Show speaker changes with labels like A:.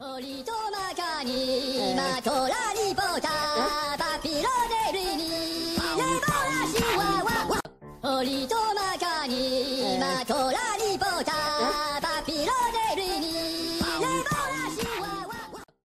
A: 檻と中にマトラリポタパピロデルに。レボラシワワ檻と中にマトラリポタパピロデルに。レボラシワワ